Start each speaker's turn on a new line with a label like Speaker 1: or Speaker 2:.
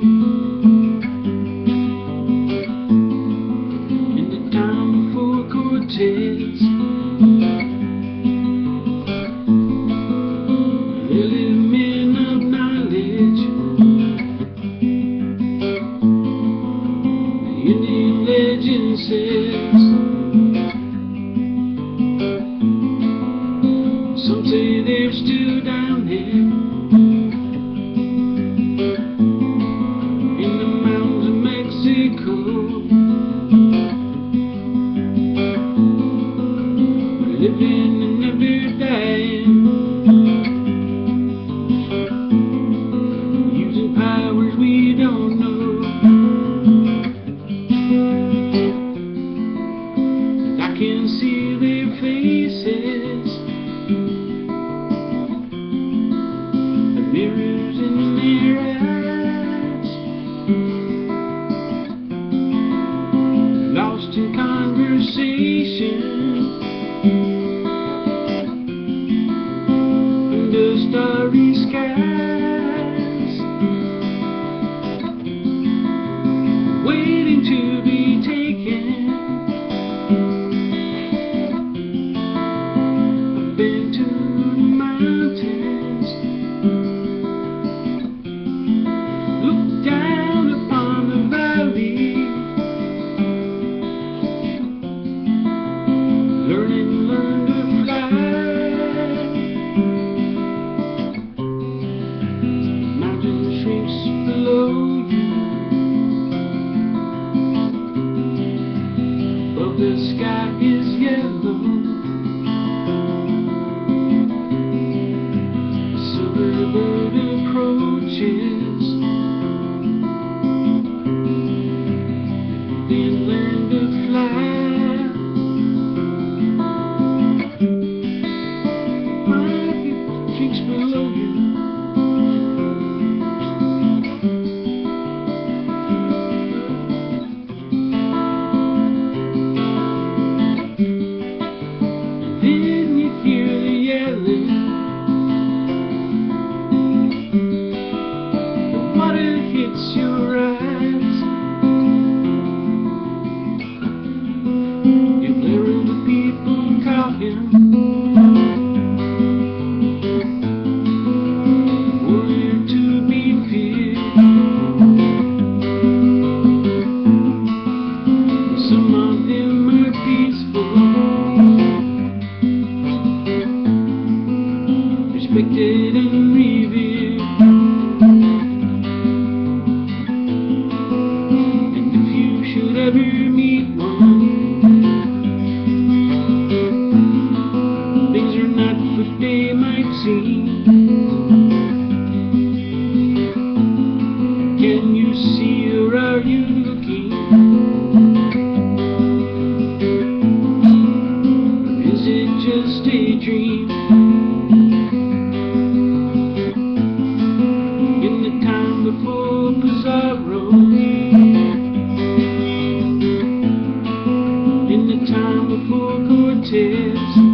Speaker 1: In the time before Cortez Really men of knowledge. The Indian legend says living in every day. Using powers we don't know. And I can see their faces. The mirrors in their eyes. Lost in conversation. branches Inland of flies Private drinks below you and Then you hear the yelling. tears.